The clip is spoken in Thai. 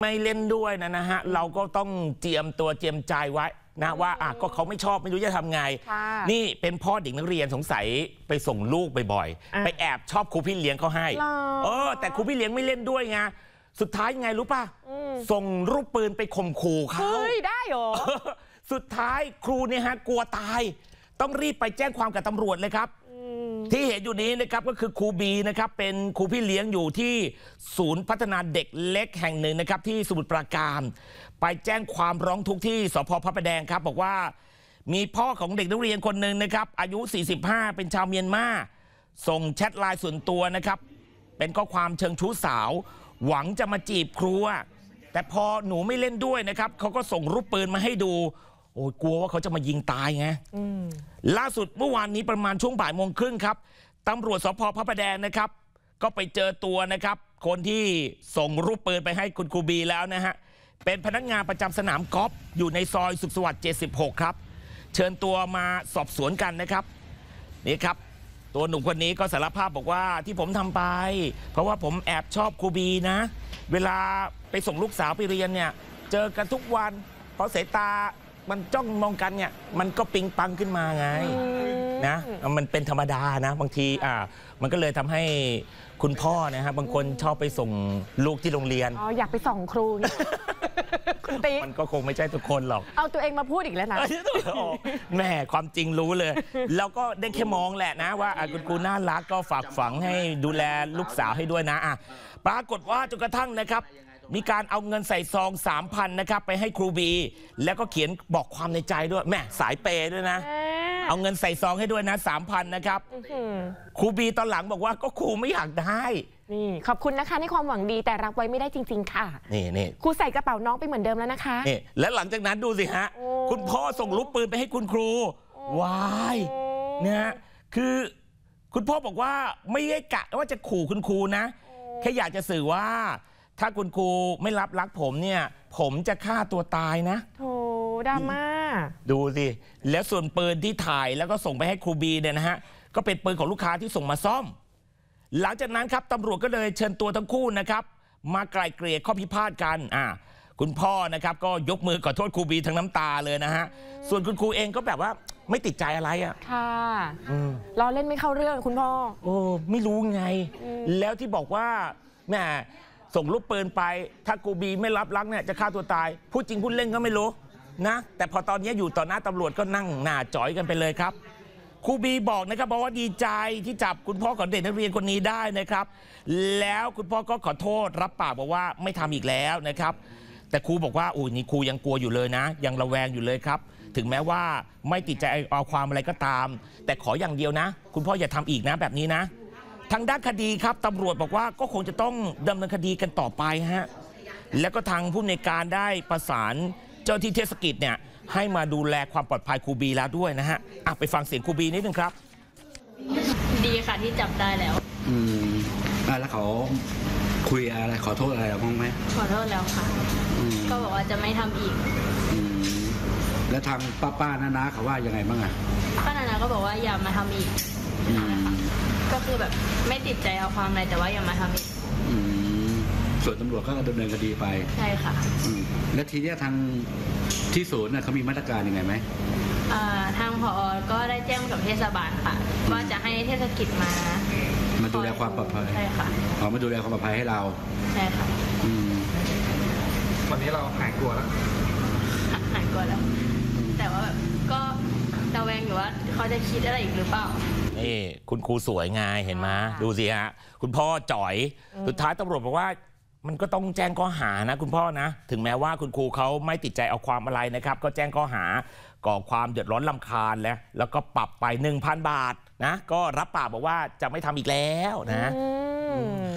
ไม่เล่นด้วยนะนะฮะ เราก็ต้องเจียมตัวเจียมใจไว้นะว่าอะก็เขาไม่ชอบไม่รู้จะทำไงค่ะนี่เป็นพ่อเด็กนักเรียนสงสัยไปส่งลูกบ่อยอะๆไปแอบชอบครูพี่เลี้ยงเขาให้ หรอ เออ แต่ครูพี่เลี้ยงไม่เล่นด้วยไงสุดท้ายยังไงรู้ป่ะอืมส่งรูปปืนไปข่มขู่เขา เฮ้ย ได้เหรอ สุดท้ายครูเนี่ยฮะกลัวตาย ต้องรีบไปแจ้งความกับตำรวจเลยครับ ที่เห็นอยู่นี้นะครับก็คือครูบีนะครับเป็นครูพี่เลี้ยงอยู่ที่ศูนย์พัฒนาเด็กเล็กแห่งหนึ่งนะครับที่สมุทรปราการ ไปแจ้งความร้องทุกข์ที่สพพระประแดงครับ บอกว่ามีพ่อของเด็กนักเรียนคนหนึ่งนะครับอายุ 45 เป็นชาวเมียนมาส่งแชทไลน์ส่วนตัวนะครับ เป็นข้อความเชิงชู้สาว หวังจะมาจีบครูอะแต่พอหนูไม่เล่นด้วยนะครับเขาก็ส่งรูปปืนมาให้ดู โอ้ยกลัวว่าเขาจะมายิงตายไงอืมล่าสุดเมื่อวานนี้ประมาณช่วงบ่ายโมงครึ่งครับตำรวจสพพระประแดงนะครับ ก็ไปเจอตัวนะครับ คนที่ส่งรูปปืนไปให้คุณครูบีแล้วนะฮะเป็นพนักงานประจำสนามกอล์ฟอยู่ในซอยสุขสวัสดิ์76 ครับ เชิญตัวมาสอบสวนกันนะครับนี่ครับ ตัวหนุ่มคนนี้ก็สารภาพบอกว่าที่ผมทำไป เพราะว่าผมแอบชอบครูบีนะ เวลาไปส่งลูกสาวไปเรียนเนี่ย เจอกันทุกวันเพราะสายตา มันจ้องมองกันเนี่ยมันก็ปิงปังขึ้นมาไงนะมันเป็นธรรมดานะ บางทีอ่ามันก็เลยทำให้คุณพ่อนะฮะบางคนชอบไปส่งลูกที่โรงเรียนอ๋ออยากไปส่องครูเนี่ยคุณติ๊กมันก็คงไม่ใช่ทุกคนหรอก เอาตัวเองมาพูดอีกแล้วนะเอ้ยโอ้แม่ความจริงรู้เลย แล้วก็ได้แค่มองแหละนะ ว่าอะคุณครูน่ารักก็ฝากฝังให้ดูแลลูกสาวให้ด้วยนะอะปรากฏว่าจนกระทั่งนะครับ มีการเอาเงินใส่ซอง3,000นะครับไปให้ครูบี แล้วก็เขียนบอกความในใจด้วยแม่สายเปย์ด้วยนะ เอาเงินใส่ซองให้ด้วยนะ3,000นะครับอื้อหือครูบีตอนหลังบอกว่าก็ครูไม่อยากได้ นี่ขอบคุณนะคะในความหวังดีแต่รับไว้ไม่ได้จริง ๆ ค่ะนี่นี่ครูใส่กระเป๋าน้องไปเหมือนเดิมแล้วนะคะนี่และหลังจากนั้นดูสิฮะโอ้คุณพ่อส่งรูปปืนไปให้คุณครูวายเนี่ยฮะคือคุณพ่อบอกว่าไม่ได้กะว่าจะขู่คุณครูนะแค่อยากจะสื่อว่า ถ้าคุณครูไม่รับรักผมเนี่ย ผมจะฆ่าตัวตายนะโถดราม่าดูสิแล้วส่วนปืนที่ถ่ายแล้วก็ส่งไปให้ครูบีเนี่ยนะฮะก็เป็นปืนของลูกค้าที่ส่งมาซ่อม หลังจากนั้นครับตำรวจก็เลยเชิญตัวทั้งคู่นะครับ มาไกลเกลี่ยข้อพิพาทกันอ่าคุณพ่อนะครับก็ยกมือขอโทษครูบีทั้งน้ำตาเลยนะฮะ ส่วนคุณครูเองก็แบบว่าไม่ติดใจอะไรอะ ค่ะอืมล้อเล่นไม่เข้าเรื่องคุณพ่อ โอ้ไม่รู้ไง แล้วที่บอกว่าแหม่ ส่งรูปปืนไป ถ้ากูบีไม่รับรักเนี่ยจะฆ่าตัวตาย พูดจริงพูดเล่นก็ไม่รู้นะ แต่พอตอนนี้อยู่ต่อหน้าตำรวจก็นั่งหน้าจ่อยกันไปเลยครับครูบีบอกนะครับบอกว่าดีใจที่จับคุณพ่อของเด็กนักเรียนคนนี้ได้นะครับ แล้วคุณพ่อก็ขอโทษรับปากบอกว่าไม่ทำอีกแล้วนะครับ แต่ครูบอกว่าอุ้ยนี่ครูยังกลัวอยู่เลยนะ ยังระแวงอยู่เลยครับ ถึงแม้ว่าไม่ติดใจเอาความอะไรก็ตาม แต่ขออย่างเดียวนะ คุณพ่ออย่าทำอีกนะแบบนี้นะ ทางด้านคดีครับตำรวจบอกว่าก็คงจะต้องดำเนินคดีกันต่อไปฮะแล้วก็ทางผู้ในวยการได้ประสานเจ้าที่เทศกิจเนี่ยให้มาดูแลความปลอดภัยครูบีแล้วด้วยนะฮะอะไปฟังเสียงครูบีนิดนึงครับ ดีค่ะที่จับได้แล้ว อืมอะแล้วเขาคุยอะไรขอโทษอะไรเราบ้างไหมขอโทษแล้วค่ะ อืมก็บอกว่าจะไม่ทำอีกอืมแล้วทางป้าป้าๆน้านาเขาว่ายังไงบ้างอะป้านานาก็บอกว่าอย่ามาทำอีก อืม ก็คือแบบไม่ติดใจเอาความอะไรแต่ว่าอย่ามาทำอีกอืมส่วนตำรวจก็ดำเนินคดีไปใช่ค่ะอืมแล้วทีเนี้ยทางที่ศูนย์น่ะเขามีมาตรการยังไงไหม อ่าทางพอก็ได้แจ้งกับเทศบาลค่ะว่าจะให้เทศกิจมามาดูแลความปลอดภัย ใช่ค่ะอ๋อมาดูแลความปลอดภัยให้เราใช่ค่ะอืมวันนี้เราหายกลัวแล้วหาหายกลัวแล้ว แต่ว่าแบบก็ระแวงอยู่ว่าเขาจะคิดอะไรอีกหรือเปล่า นี่คุณครูสวยไงเห็นไหมค่ะดูสิฮะคุณพ่อจ่อย สุดท้ายตำรวจบอกว่า มันก็ต้องแจ้งข้อหานะคุณพ่อนะ ถึงแม้ว่าคุณครูเขาไม่ติดใจเอาความอะไรนะครับ ก็แจ้งข้อหาก่อความเดือดร้อนลำคาญแล้วแล้วก็ปรับไป 1,000 บาทนะ ก็รับปากบอกว่าจะไม่ทำอีกแล้วนะอืม